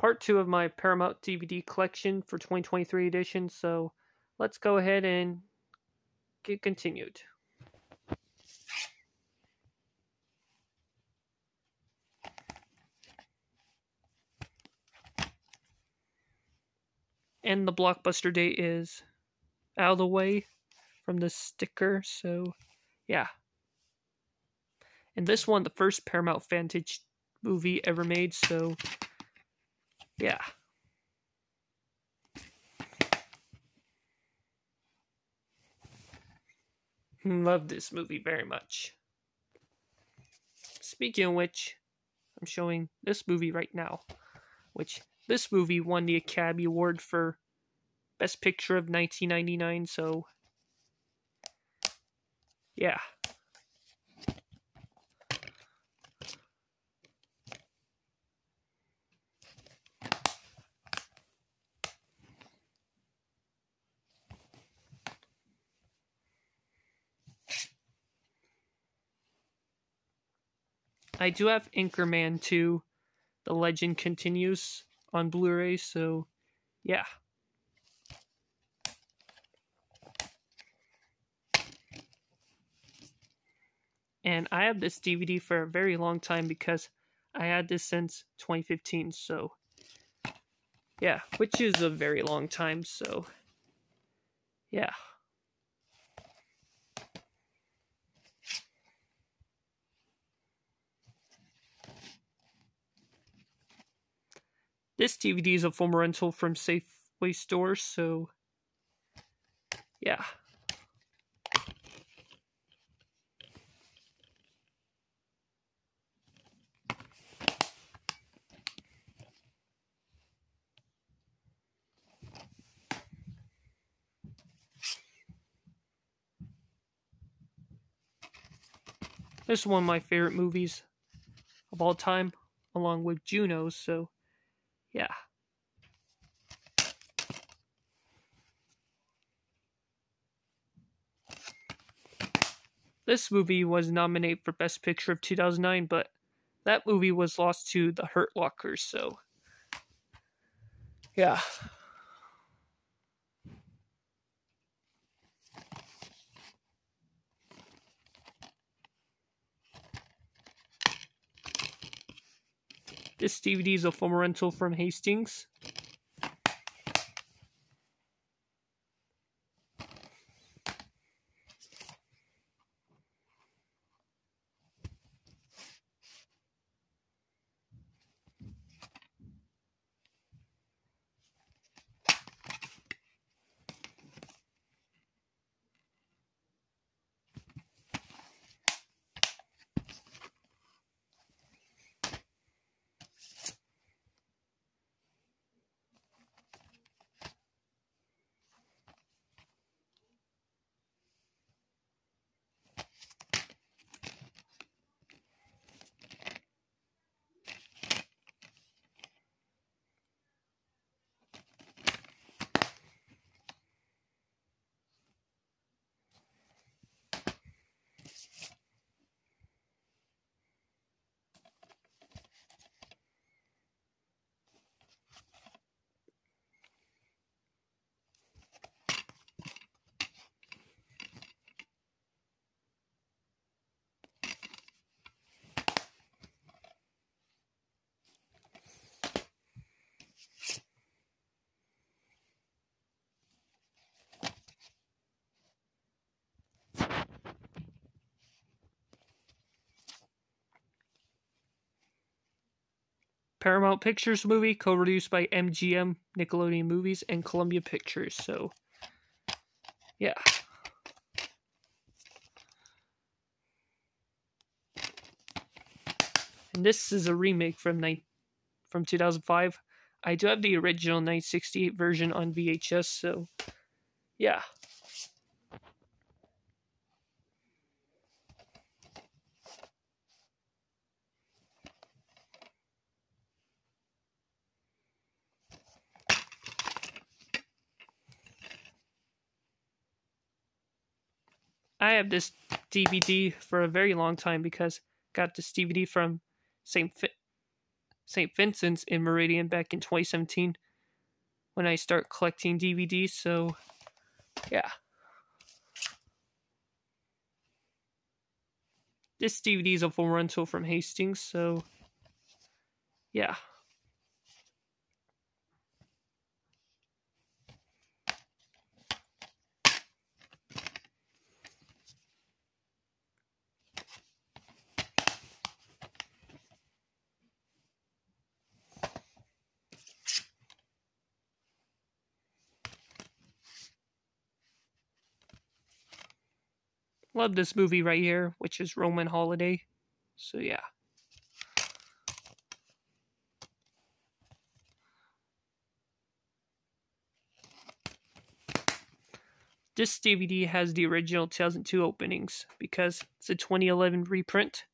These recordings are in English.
part two of my Paramount DVD collection for 2023 edition. So let's go ahead and get continued. And the blockbuster date is out of the way from the sticker, so yeah. And this one, the first Paramount Vantage movie ever made, so yeah. Love this movie very much. Speaking of which, I'm showing this movie right now, which this movie won the Academy Award for Best Picture of 1999, so yeah. I do have Anchorman 2. The Legend Continues on Blu-ray, so yeah. And I have this DVD for a very long time because I had this since 2015, so yeah, which is a very long time, so yeah. This DVD is a former rental from Safeway stores, so yeah. This is one of my favorite movies of all time, along with Juno, so yeah. This movie was nominated for Best Picture of 2009, but that movie was lost to The Hurt Lockers, so yeah. This DVD is a former rental from Hastings. Paramount Pictures movie, co-produced by MGM, Nickelodeon Movies, and Columbia Pictures. So, yeah. And this is a remake from ni- from 2005. I do have the original 1968 version on VHS, so yeah. I have this DVD for a very long time because I got this DVD from St. Fi- St. Vincent's in Meridian back in 2017 when I start collecting DVDs. So, yeah. This DVD is a full rental from Hastings, so yeah. Love this movie right here, which is Roman Holiday. So yeah. This DVD has the original 2002 openings because it's a 2011 reprint.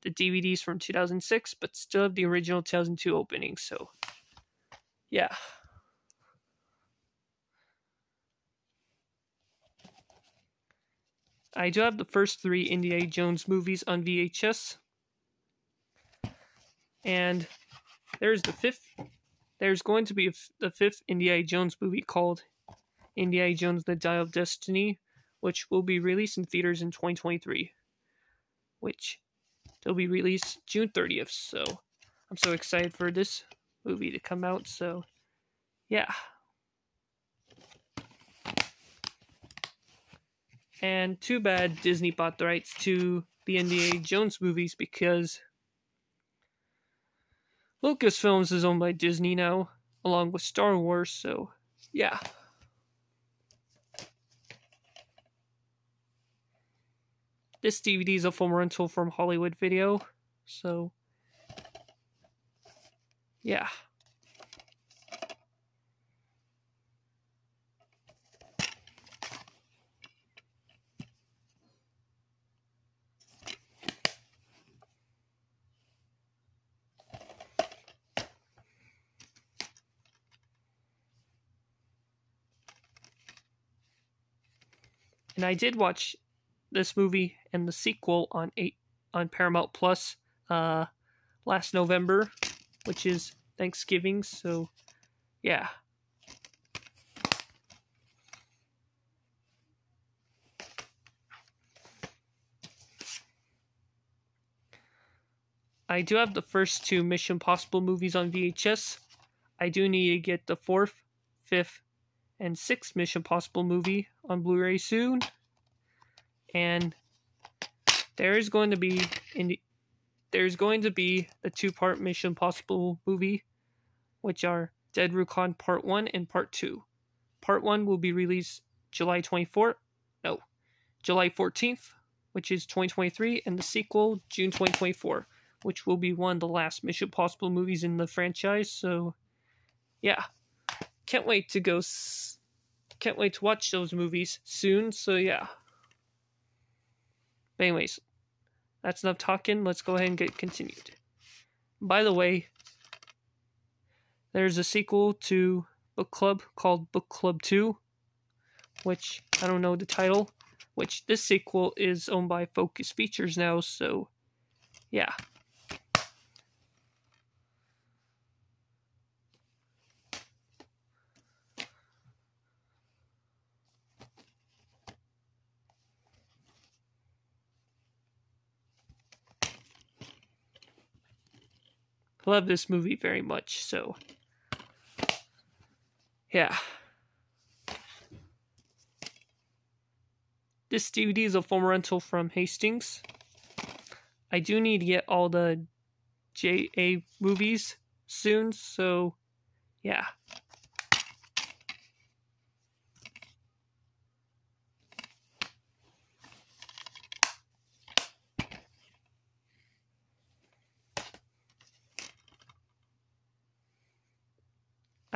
The DVD's from 2006, but still have the original 2002 openings. So, yeah. I do have the first three Indiana Jones movies on VHS. And there's the fifth. There's going to be the fifth Indiana Jones movie called Indiana Jones The Dial of Destiny, which will be released in theaters in 2023. Which they'll be released June 30th. So I'm so excited for this movie to come out. So, yeah. And too bad Disney bought the rights to the Indiana Jones movies because Lucasfilms is owned by Disney now, along with Star Wars, so yeah. This DVD is a full rental from Hollywood Video, so yeah. And I did watch this movie and the sequel on eight on Paramount Plus uh, last November, which is Thanksgiving. So, yeah. I do have the first two Mission Possible movies on VHS. I do need to get the fourth, fifth, and sixth Mission Possible movie on Blu-ray soon. And there is going to be in the, there's going to be the two-part Mission Possible movie, which are Dead Recon Part 1 and Part 2. Part 1 will be released July 24th, no, July 14th, which is 2023, and the sequel June 2024, which will be one of the last Mission Possible movies in the franchise. So, yeah, can't wait to go. S- can't wait to watch those movies soon. So yeah. But anyways, that's enough talking. Let's go ahead and get continued. By the way, there's a sequel to Book Club called Book Club 2, which I don't know the title, which this sequel is owned by Focus Features now, so yeah. Love this movie very much, so yeah. This DVD is a full rental from Hastings. I do need to get all the JA movies soon, so yeah.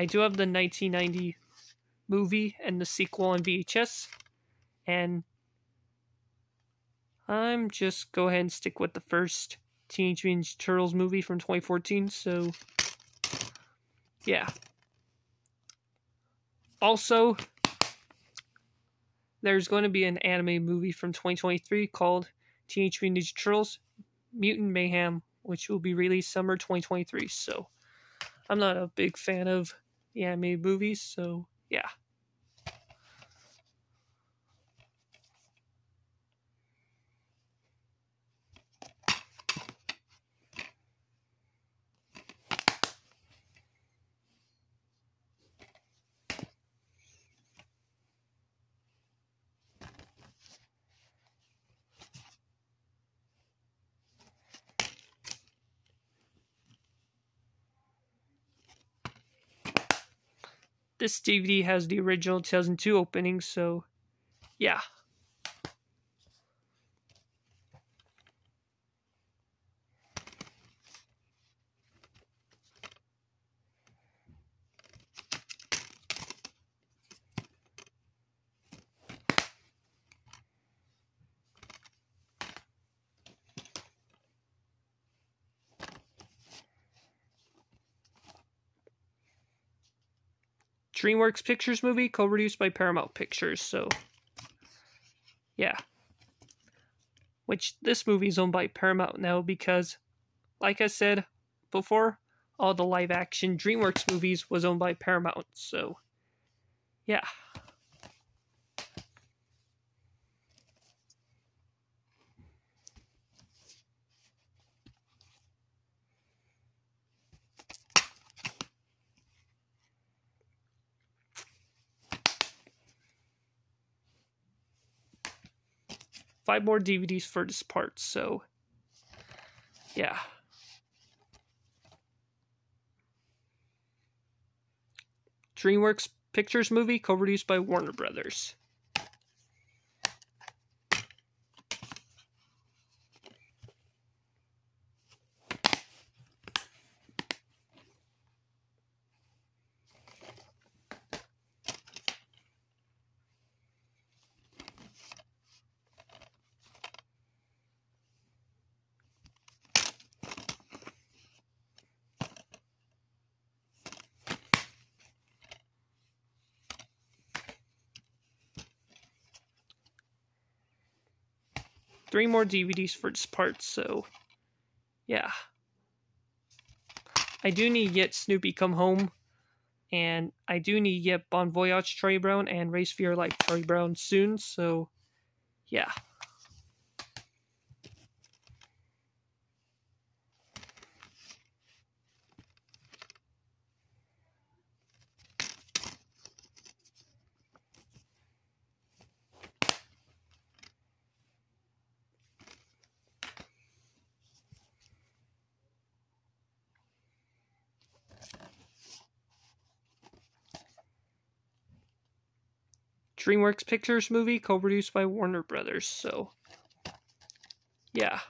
I do have the 1990 movie and the sequel on VHS, and I'm just go ahead and stick with the first Teenage Mutant Turtles movie from 2014. So, yeah. Also, there's going to be an anime movie from 2023 called Teenage Mutant Ninja Turtles: Mutant Mayhem which will be released summer 2023. So I'm not a big fan of the animated movies, so yeah. This DVD has the original 2002 opening, so yeah. DreamWorks Pictures movie, co-produced by Paramount Pictures. So, yeah. Which this movie is owned by Paramount now because, like I said before, all the live-action DreamWorks movies was owned by Paramount. So, yeah. Five more DVDs for this part, so yeah. DreamWorks Pictures movie co-produced by Warner Brothers. Three more DVDs for this part, so yeah. I do need Yet Snoopy Come Home, and I do need Yet Bon Voyage Charlie Brown and Race for Your Life Charlie Brown soon, so yeah. DreamWorks Pictures movie co-produced by Warner Brothers. So, yeah.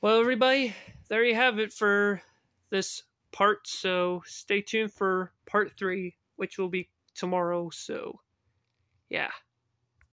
Well, everybody, there you have it for this part. So stay tuned for part three, which will be tomorrow. So, yeah.